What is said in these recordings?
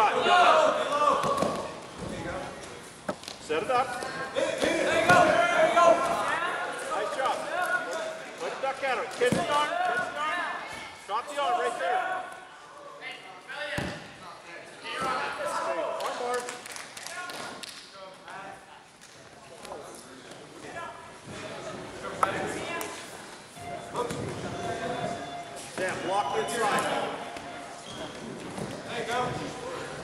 a shot. Set it up. There you go. Nice job. Let's duck at it. Catch the arm. Catch the arm. Drop the arm right there. Okay, One more. Sam. There you go.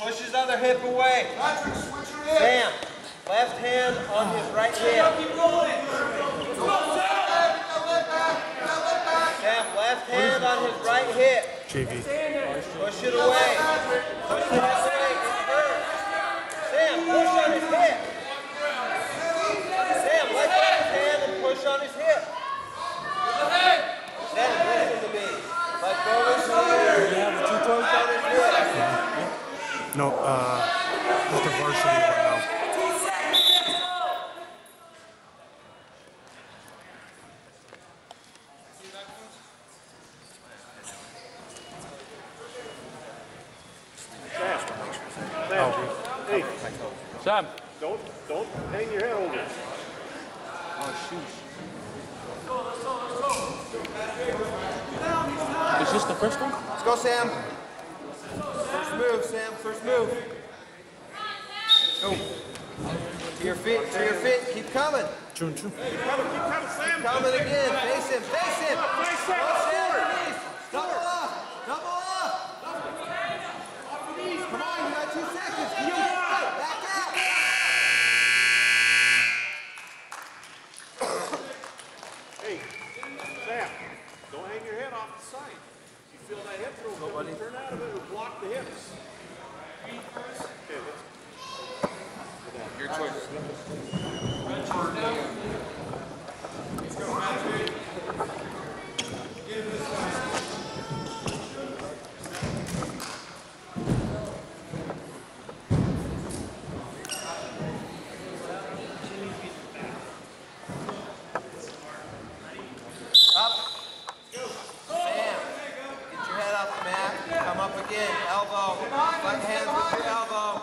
Push his other hip away. Sam, left hand on his right hip. Sam, left hand on his right hip. JV. Push it away. Push it away. Sam, push on his hip. Sam, let go of his hand and push on his hip. Sam, listen to me. Let go of his hand. Push on his hip. No, uh, just a varsity right now. Sam, hey, Sam. don't, don't hang your head over it. Is this the first one? Let's go, Sam. First move, Sam. First move. Go. To your feet. To your feet. Keep coming. June, June. Keep coming, keep coming, Sam. Coming again. Face him. Face him. Face him. Go, Sam. Forward. Knees. Double up. Double up. Come on. You got two seconds. Keep going. Back out. Hey, Sam, don't hang your head off the side. You feel that hip throw, nobody turn out of it or block the hips. Okay, let's Up. Sam, get your head off the mat. Come up again. Elbow. Fight hands with your elbow.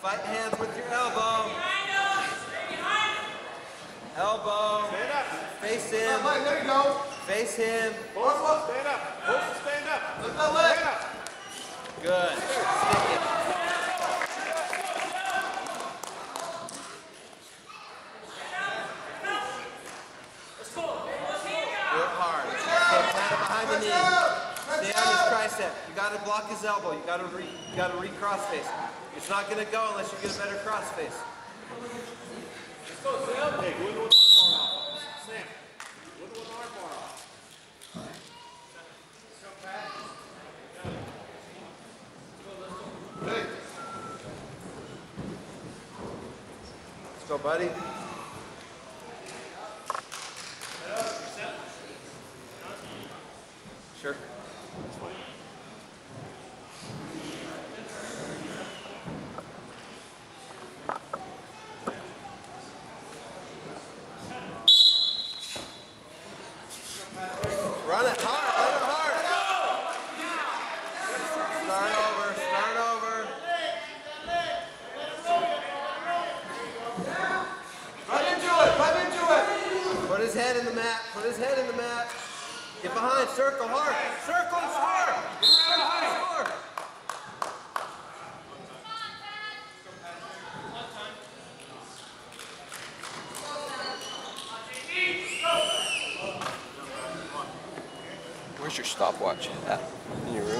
Fight hands with your elbow. Elbow. stand up. Face him. There you go. Face him. Both stand up. Both stand up. Stand up. Good. Stick it. It hard. Okay, plant it behind the knee. Stay on his tricep. You got to block his elbow. You got to re, you got to re-cross face. It's not going to go unless you get a better cross face. Hey, go into an arm bar off. Sam, into an arm bar off. Let's go, buddy. Sure. Run it hard, run it hard. Start over, start over. Run into it, run into it. Put his head in the mat, put his head in the mat. Get behind, circle hard. Circle and score. Circle and score. Where's your stopwatch at? In your room?